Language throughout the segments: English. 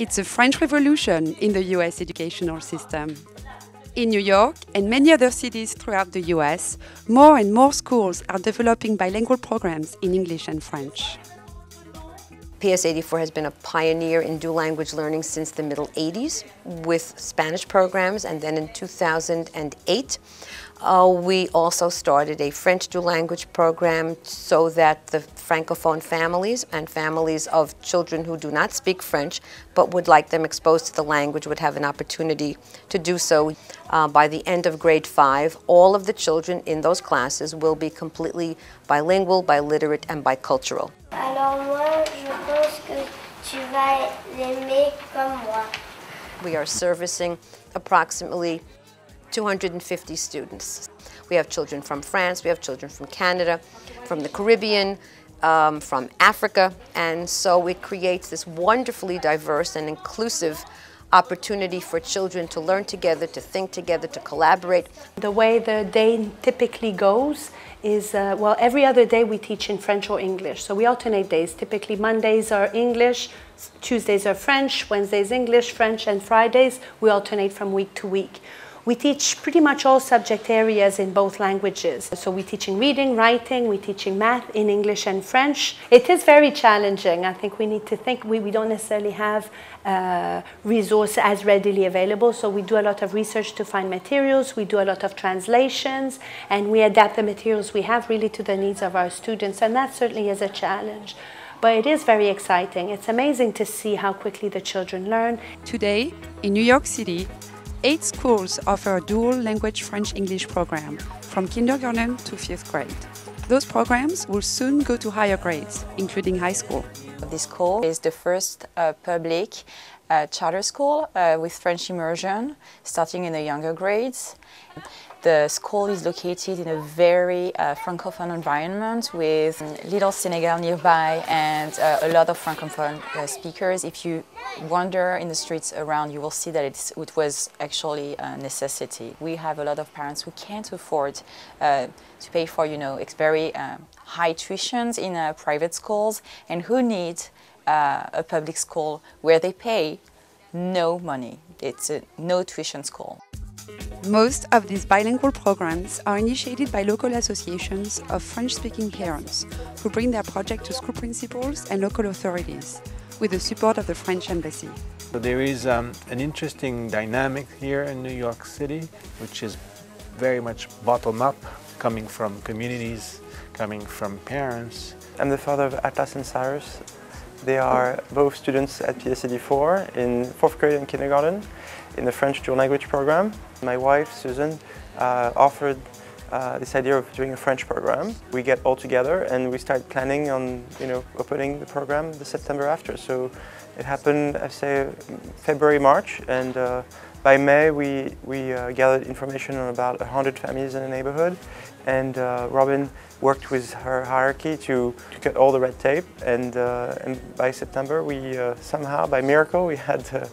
It's a French revolution in the US educational system. In New York and many other cities throughout the US, more and more schools are developing bilingual programs in English and French. PS84 has been a pioneer in dual language learning since the middle 80s with Spanish programs and then in 2008 uh, we also started a French dual language program so that the Francophone families and families of children who do not speak French but would like them exposed to the language would have an opportunity to do so. Uh, by the end of grade five, all of the children in those classes will be completely bilingual, biliterate, and bicultural. Alors moi, je pense que tu vas l'aimer comme moi. We are servicing approximately 250 students. We have children from France, we have children from Canada, from the Caribbean, um, from Africa, and so it creates this wonderfully diverse and inclusive opportunity for children to learn together, to think together, to collaborate. The way the day typically goes is, uh, well, every other day we teach in French or English. So we alternate days. Typically Mondays are English, Tuesdays are French, Wednesdays English, French, and Fridays we alternate from week to week. We teach pretty much all subject areas in both languages. So we're teaching reading, writing, we're teaching math in English and French. It is very challenging. I think we need to think, we, we don't necessarily have uh, resources as readily available. So we do a lot of research to find materials, we do a lot of translations, and we adapt the materials we have really to the needs of our students. And that certainly is a challenge but it is very exciting. It's amazing to see how quickly the children learn. Today, in New York City, Eight schools offer a dual language French English program from kindergarten to fifth grade. Those programs will soon go to higher grades, including high school. This school is the first uh, public uh, charter school uh, with French immersion, starting in the younger grades. The school is located in a very uh, francophone environment with little Senegal nearby and uh, a lot of francophone uh, speakers. If you wander in the streets around, you will see that it was actually a necessity. We have a lot of parents who can't afford uh, to pay for, you know, very high tuitions in private schools and who need a public school where they pay no money. It's a no tuition school. Most of these bilingual programs are initiated by local associations of French-speaking parents who bring their project to school principals and local authorities with the support of the French Embassy. So there is um, an interesting dynamic here in New York City, which is very much bottom-up, coming from communities, coming from parents. I'm the father of Atlas and Cyrus. They are both students at PS84 in fourth grade and kindergarten in the French dual language program. My wife, Susan, uh, offered uh, this idea of doing a French program. We get all together and we start planning on, you know, opening the program the September after. So it happened, I say, February, March, and uh, by May we, we uh, gathered information on about 100 families in the neighborhood, and uh, Robin worked with her hierarchy to, to cut all the red tape, and, uh, and by September we somehow, by miracle, we had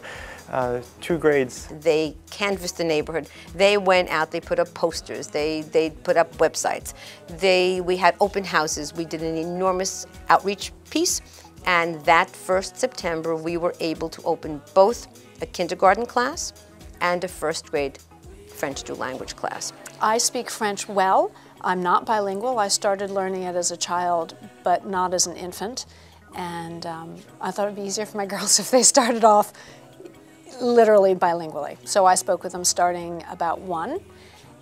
uh, two grades. They canvassed the neighborhood. They went out, they put up posters, they, they put up websites. They, we had open houses. We did an enormous outreach piece. And that first September, we were able to open both a kindergarten class and a first grade French dual language class. I speak French well. I'm not bilingual. I started learning it as a child, but not as an infant. And um, I thought it'd be easier for my girls if they started off literally bilingually. So I spoke with them starting about one,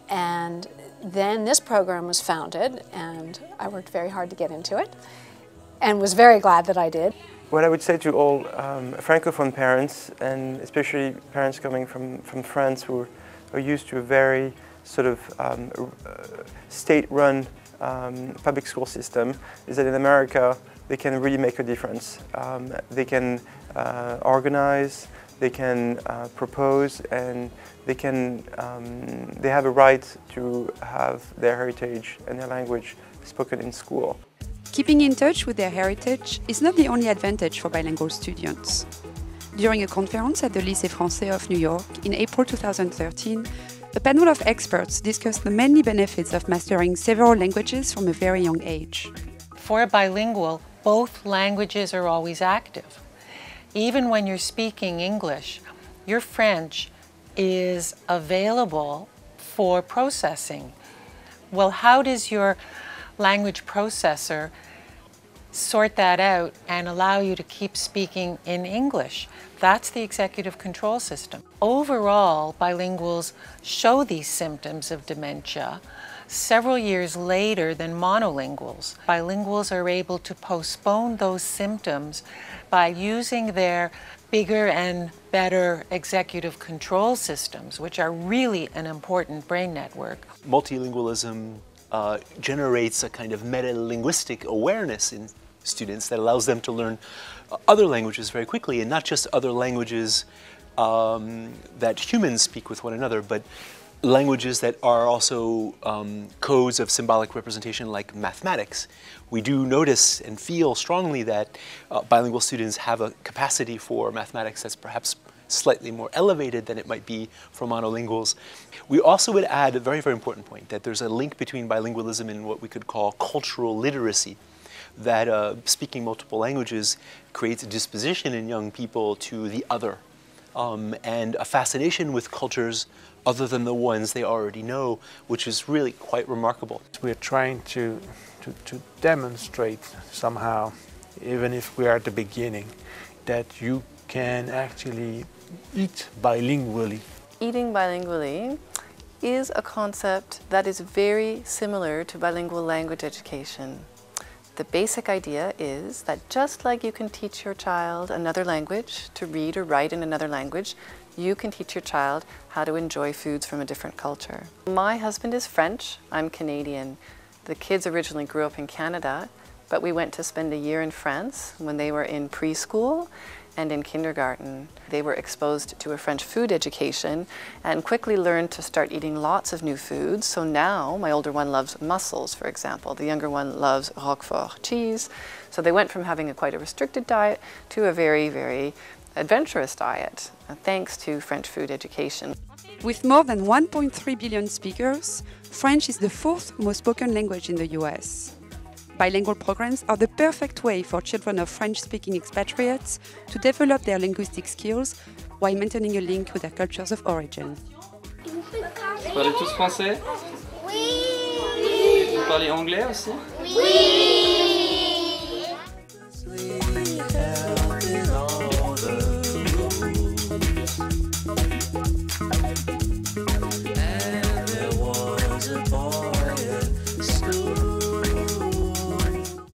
and then this program was founded, and I worked very hard to get into it, and was very glad that I did. What I would say to all um, Francophone parents, and especially parents coming from, from France who are used to a very sort of um, state-run um, public school system, is that in America they can really make a difference. Um, they can uh, organize, they can uh, propose and they can um, they have a right to have their heritage and their language spoken in school. Keeping in touch with their heritage is not the only advantage for bilingual students. During a conference at the Lycée Français of New York in April 2013, a panel of experts discussed the many benefits of mastering several languages from a very young age. For a bilingual, both languages are always active. even when you're speaking English, your French is available for processing. Well, how does your language processor sort that out and allow you to keep speaking in English? That's the executive control system. Overall, bilinguals show these symptoms of dementia several years later than monolinguals. Bilinguals are able to postpone those symptoms by using their bigger and better executive control systems, which are really an important brain network. Multilingualism uh, generates a kind of meta-linguistic awareness in students that allows them to learn uh, other languages very quickly, and not just other languages um, that humans speak with one another, but languages that are also um, codes of symbolic representation like mathematics. We do notice and feel strongly that uh, bilingual students have a capacity for mathematics that's perhaps slightly more elevated than it might be for monolinguals. We also would add a very, very important point that there's a link between bilingualism and what we could call cultural literacy that uh, speaking multiple languages creates a disposition in young people to the other um, and a fascination with cultures other than the ones they already know, which is really quite remarkable. We're trying to, to, to demonstrate somehow, even if we are at the beginning, that you can actually eat bilingually. Eating bilingually is a concept that is very similar to bilingual language education. The basic idea is that just like you can teach your child another language to read or write in another language, you can teach your child how to enjoy foods from a different culture. My husband is French, I'm Canadian. The kids originally grew up in Canada, but we went to spend a year in France when they were in preschool and in kindergarten. They were exposed to a French food education and quickly learned to start eating lots of new foods. So now my older one loves mussels, for example. The younger one loves Roquefort cheese. So they went from having a quite a restricted diet to a very, very adventurous diet, uh, thanks to French food education. With more than 1.3 billion speakers, French is the fourth most spoken language in the US. Bilingual programs are the perfect way for children of French speaking expatriates to develop their linguistic skills while maintaining a link with their cultures of origin. Vous parlez tous français? Oui. Vous parlez anglais aussi? Oui